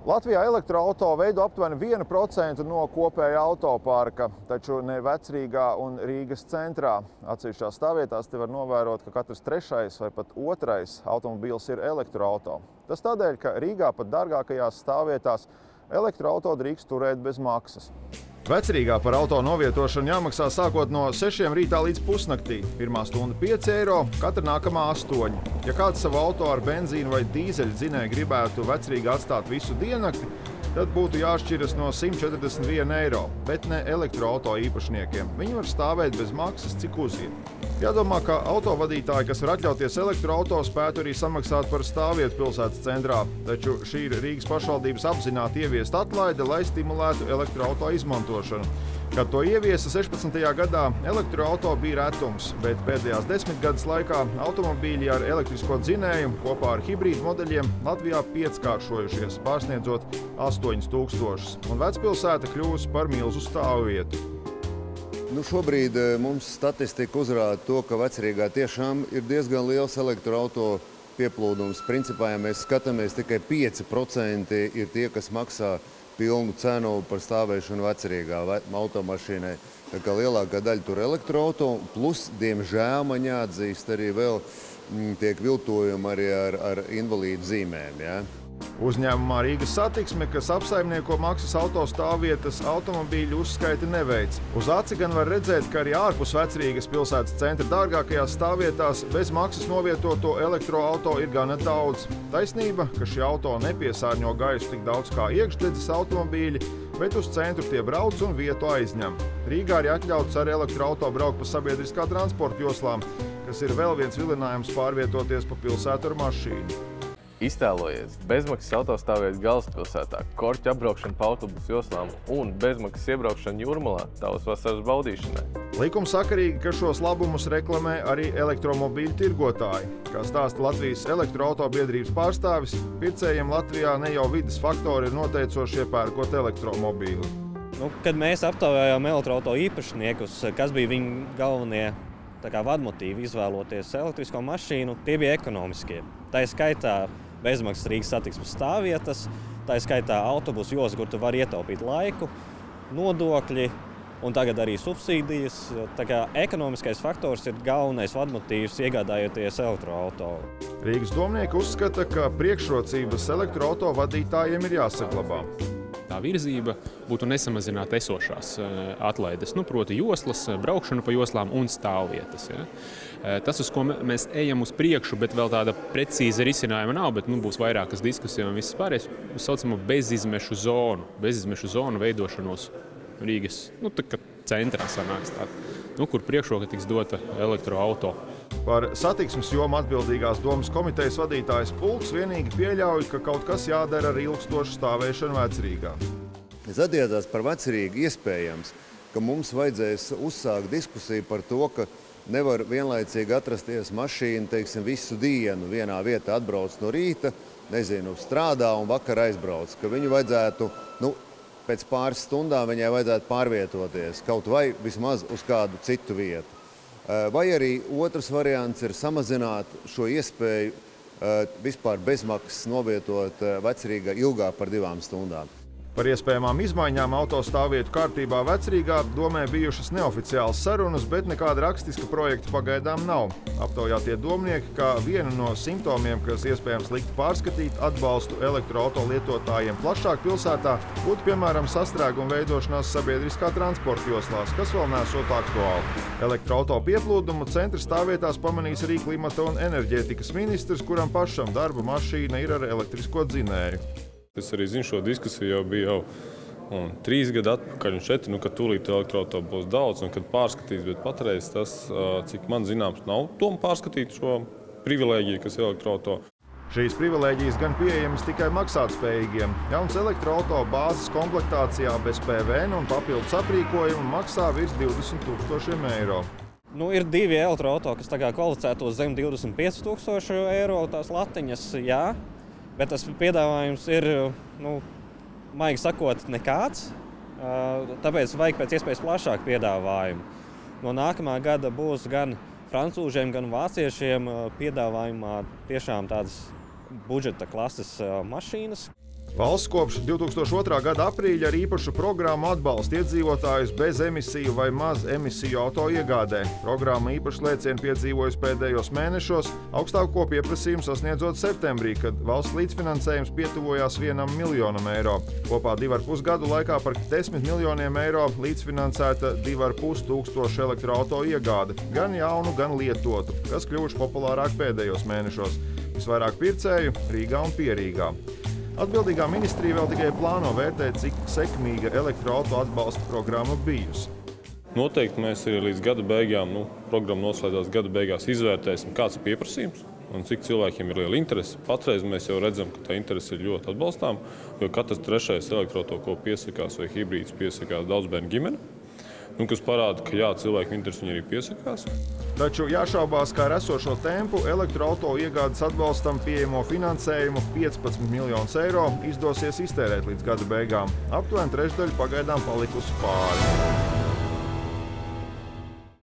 Latvijā elektroautorāta veido aptuveni 1% no kopējā autoparka, taču ne vecrīgā un Rīgas centrā. Atsevišķās stāvvietās te var novērot, ka katrs trešais vai pat otrais automobīls ir elektroautorāta. Tas tādēļ, ka Rīgā pat dārgākajās stāvvietās elektroautorāta drīkst turēt bez maksas. Vecrīgā par auto novietošanu jāmaksā sākot no 6 rītā līdz pusnaktī. Pirmā stunda 5 eiro, katra nākamā 8. Ja kāds savu auto ar benzīnu vai dīzeļu dzinēju gribētu vecrīgi atstāt visu diennakti, tad būtu jāšķiras no 141 eiro, bet ne elektroauto īpašniekiem. Viņi var stāvēt bez maksas, cik uziet. Jādomā, ka autovadītāji, kas var atļauties elektroautorāta, spētu arī samaksāt par stāvvietu pilsētas centrā. Taču šī ir Rīgas pašvaldības apzināti ieviest atlaide, lai stimulētu elektroautorāta izmantošanu. Kad to ieviesa 16. gadā, elektroautorāta bija retums, bet pēdējās desmitgades laikā automobīļi ar elektrisko dzinēju kopā ar hibrīdu modeļiem Latvijā pieckāršojušies, pārsniedzot 8000, un vecpilsēta kļūst par milzu stāvvietu. Nu, šobrīd eh, mums statistika uzrāda to, ka vecrīgā tiešām ir diezgan liels elektroautorāta pieplūdums. Principā, ja mēs skatāmies, tikai 5% ir tie, kas maksā pilnu cenu par stāvēšanu vecrīgā automašīnai. Tā kā lielākā daļa tur elektroautorāta, plus, diemžēl, man jāatzīst, arī vēl mm, tiek viltojumi arī ar, ar invalīdu zīmēm. Ja? Uzņēmumā Rīgas satiksme, kas apsaimnieko maksas autostāvvietas, automobīļu uzskaiti neveic. Uz aci gan var redzēt, ka arī ārpus vecrīgas pilsētas centra dārgākajās stāvvietās bez maksas novietoto elektroauto ir gana daudz. Taisnība, ka šie auto nepiesārņo gaisu tik daudz kā iekšdedzes automobīļi, bet uz centru tie brauc un vietu aizņem. Rīgā arī atļauts ar elektroauto braukt pa sabiedriskā transporta joslām, kas ir vēl viens vilinājums pārvietoties pa pilsētu ar mašīnu. Iztēlojies bezmaksas autostāvvietas galvaspilsētā, korķu apbraukšanu pa autobusu joslām un bezmaksas iebraukšanu jūrmalā tavas vasaras baudīšanai. Likums sakarīgi, ka šos labumus reklamē arī elektromobīļu tirgotāji. Kā stāsta Latvijas elektroautobiedrības pārstāvis, pircējiem Latvijā ne jau vidas faktori ir noteicoši iepērkot elektromobīli. Nu, kad mēs aptaujājām elektroauto īpašniekus, kas bija viņu galvenie vadmotīvi izvēloties elektrisko mašīnu, tie bija ekonomiskie. Tā ir skaitā bezmaksas Rīgas satiksmes stāvvietas, tā skaitā autobusu josta, kur tu vari ietaupīt laiku, nodokļi un tagad arī subsīdijas. Tā kā ekonomiskais faktors ir galvenais vadmotīvs iegādājoties elektroautorātu. Rīgas domnieki uzskata, ka priekšrocības elektroautorāta vadītājiem ir jāsaglabā virzība būtu nesamazināt esošās eh, atlaides, nu, proti, joslas, braukšana pa joslām un stāvvietas. Ja. Eh, tas, uz ko mēs ejam uz priekšu, bet vēl tāda precīza risinājuma nav, bet nu, būs vairākas diskusijas un viss pārējais, saucamo bezizmešu zonu, bezizmešu zonu veidošanos Rīgas nu, centrā sanāks tā, nu, kur priekšroka tiks dota elektroautorāta. Par satiksmes jomu atbildīgās domas komitejas vadītājs Pulks vienīgi pieļauj, ka kaut kas jādara ar ilgstošu stāvēšanu vecrīgā. Es attiecās par vecrīgu iespējams, ka mums vajadzēs uzsākt diskusiju par to, ka nevar vienlaicīgi atrasties mašīna teiksim, visu dienu vienā vietā atbrauc no rīta, nezinu, strādā un vakar aizbrauc, ka viņu vajadzētu, nu, pēc pāris stundām viņai vajadzētu pārvietoties kaut vai vismaz uz kādu citu vietu. Eh, vai arī otrs variants ir samazināt šo iespēju eh, vispār bezmaksas novietot eh, vecrīgā ilgāk par divām stundām. Par iespējamām izmaiņām autostāvvietu kārtībā vecrīgā domē bijušas neoficiālas sarunas, bet nekāda rakstiska projekta pagaidām nav. Aptaujātie domnieki, kā vienu no simptomiem, kas iespējams likt pārskatīt atbalstu elektroauto lietotājiem plašāk pilsētā, būtu piemēram sastrēguma veidošanās sabiedriskā transporta joslās, kas vēl nesot aktuāli. Elektroauto pieplūdumu centra stāvvietās pamanīs arī klimata un enerģētikas ministrs, kuram pašam darba mašīna ir ar elektrisko dzinēju. Es arī zinu šo diskusiju, jau bija jau un, trīs gadi atpakaļ, un šeit, nu, kad tūlīt elektroautorāta būs daudz, un kad pārskatīs, bet patreiz tas, cik man zināms, nav tom pārskatīt šo privilēģiju, kas ir elektroautorāta. Šīs privilēģijas gan pieejamas tikai maksātspējīgiem. Jauns elektroautorāta bāzes komplektācijā bez PVN un papildus aprīkojuma maksā virs 20 tūkstošiem eiro. Nu, ir divi elektroautorāti, kas tagad kvalificētos zem 25 tūkstošu eiro tās latiņas. Jā. Bet tas piedāvājums ir, nu, maigi sakot, nekāds. Tāpēc vajag pēc iespējas plašāku piedāvājumu. No nākamā gada būs gan francūžiem, gan vāciešiem piedāvājumā tiešām tādas budžeta klases mašīnas. Valsts kopš 2002. gada aprīļa ar īpašu programmu atbalsta iedzīvotājus bez emisiju vai maz emisiju auto iegādē. Programma īpaši lēcienu piedzīvojusi pēdējos mēnešos, augstāko pieprasījumu sasniedzot septembrī, kad valsts līdzfinansējums pietuvojās vienam miljonam eiro. Kopā divu ar pus gadu laikā par 10 miljoniem eiro līdzfinansēta 2,5 tūkstošu elektroautorāta iegāde, gan jaunu, gan lietotu, kas kļuvuši populārāk pēdējos mēnešos. Visvairāk pircēju Rīgā un Pierīgā. Atbildīgā ministrija vēl tikai plāno vērtēt, cik sekmīga elektroautorāta atbalsta programma bijusi. Noteikti mēs arī līdz gada beigām, nu, programma noslēdzās gada beigās, izvērtēsim, kāds ir pieprasījums un cik cilvēkiem ir liela interese. Patreiz mēs jau redzam, ka tā interese ir ļoti atbalstām, jo katrs trešais elektroautorāts, ko piesakās vai hibrīds, piesakās daudz bērnu ģimene nu, kas parāda, ka jā, cilvēku interesi arī piesakās. Taču jāšaubās, ka ar esošo tempu elektroautorāta iegādes atbalstam pieejamo finansējumu 15 miljonus eiro izdosies iztērēt līdz gada beigām. Aptuveni trešdaļa pagaidām palikusi pāri.